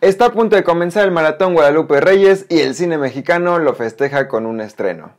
Está a punto de comenzar el Maratón Guadalupe Reyes y el cine mexicano lo festeja con un estreno.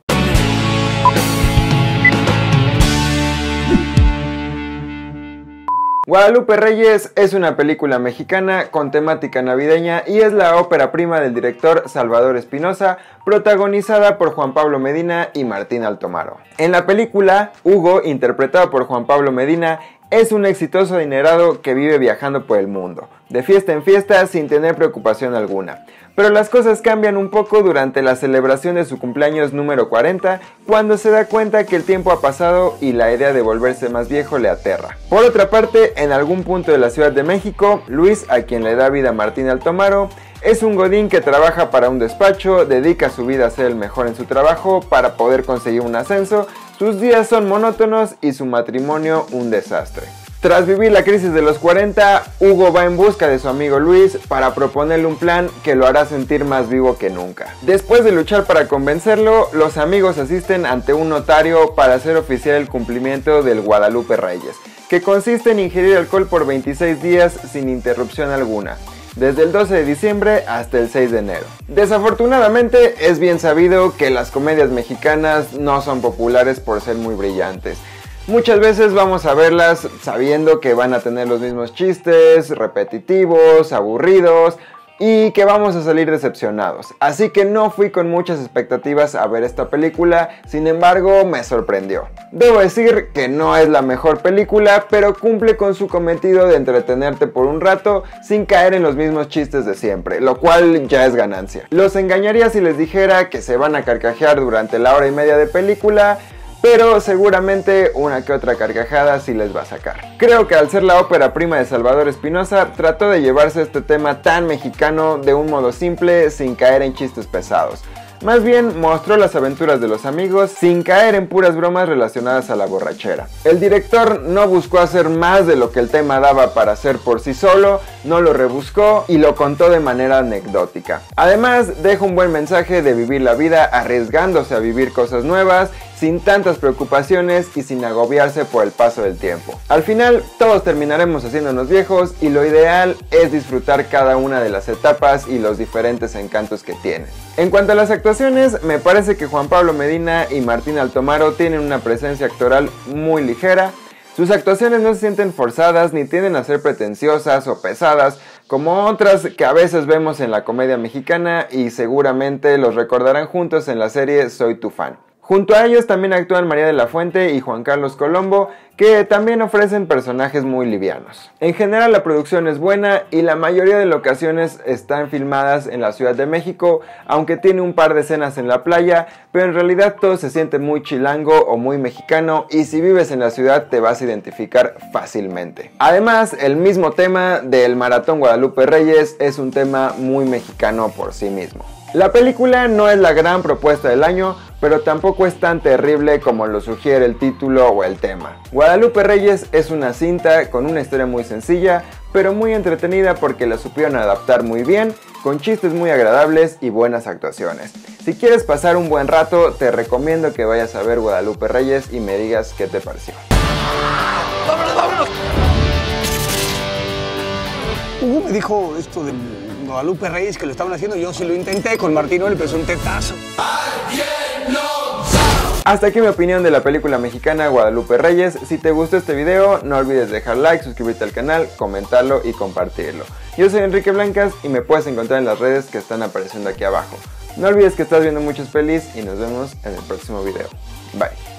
Guadalupe Reyes es una película mexicana con temática navideña y es la ópera prima del director Salvador Espinosa, protagonizada por Juan Pablo Medina y Martín Altomaro. En la película, Hugo, interpretado por Juan Pablo Medina, es un exitoso adinerado que vive viajando por el mundo, de fiesta en fiesta sin tener preocupación alguna. Pero las cosas cambian un poco durante la celebración de su cumpleaños número 40, cuando se da cuenta que el tiempo ha pasado y la idea de volverse más viejo le aterra. Por otra parte, en algún punto de la Ciudad de México, Luis, a quien le da vida Martín Altomaro, es un godín que trabaja para un despacho, dedica su vida a ser el mejor en su trabajo para poder conseguir un ascenso sus días son monótonos y su matrimonio un desastre. Tras vivir la crisis de los 40, Hugo va en busca de su amigo Luis para proponerle un plan que lo hará sentir más vivo que nunca. Después de luchar para convencerlo, los amigos asisten ante un notario para hacer oficial el cumplimiento del Guadalupe Reyes, que consiste en ingerir alcohol por 26 días sin interrupción alguna desde el 12 de diciembre hasta el 6 de enero. Desafortunadamente es bien sabido que las comedias mexicanas no son populares por ser muy brillantes. Muchas veces vamos a verlas sabiendo que van a tener los mismos chistes, repetitivos, aburridos, y que vamos a salir decepcionados. Así que no fui con muchas expectativas a ver esta película, sin embargo me sorprendió. Debo decir que no es la mejor película, pero cumple con su cometido de entretenerte por un rato sin caer en los mismos chistes de siempre, lo cual ya es ganancia. Los engañaría si les dijera que se van a carcajear durante la hora y media de película, pero seguramente una que otra carcajada sí les va a sacar. Creo que al ser la ópera prima de Salvador Espinosa, trató de llevarse este tema tan mexicano de un modo simple sin caer en chistes pesados. Más bien mostró las aventuras de los amigos sin caer en puras bromas relacionadas a la borrachera. El director no buscó hacer más de lo que el tema daba para hacer por sí solo, no lo rebuscó y lo contó de manera anecdótica. Además, deja un buen mensaje de vivir la vida arriesgándose a vivir cosas nuevas sin tantas preocupaciones y sin agobiarse por el paso del tiempo. Al final, todos terminaremos haciéndonos viejos y lo ideal es disfrutar cada una de las etapas y los diferentes encantos que tiene. En cuanto a las actuaciones, me parece que Juan Pablo Medina y Martín Altomaro tienen una presencia actoral muy ligera, sus actuaciones no se sienten forzadas ni tienden a ser pretenciosas o pesadas como otras que a veces vemos en la comedia mexicana y seguramente los recordarán juntos en la serie Soy tu fan. Junto a ellos también actúan María de la Fuente y Juan Carlos Colombo, que también ofrecen personajes muy livianos. En general la producción es buena y la mayoría de locaciones están filmadas en la Ciudad de México, aunque tiene un par de escenas en la playa, pero en realidad todo se siente muy chilango o muy mexicano y si vives en la ciudad te vas a identificar fácilmente. Además, el mismo tema del Maratón Guadalupe Reyes es un tema muy mexicano por sí mismo. La película no es la gran propuesta del año, pero tampoco es tan terrible como lo sugiere el título o el tema. Guadalupe Reyes es una cinta con una historia muy sencilla, pero muy entretenida porque la supieron adaptar muy bien, con chistes muy agradables y buenas actuaciones. Si quieres pasar un buen rato, te recomiendo que vayas a ver Guadalupe Reyes y me digas qué te pareció. ¡Vámonos, vámonos! Hugo me dijo esto de Guadalupe Reyes que lo estaban haciendo, yo sí lo intenté, con Martino le empezó un tetazo. Hasta aquí mi opinión de la película mexicana Guadalupe Reyes. Si te gustó este video, no olvides dejar like, suscribirte al canal, comentarlo y compartirlo. Yo soy Enrique Blancas y me puedes encontrar en las redes que están apareciendo aquí abajo. No olvides que estás viendo muchos pelis y nos vemos en el próximo video. Bye.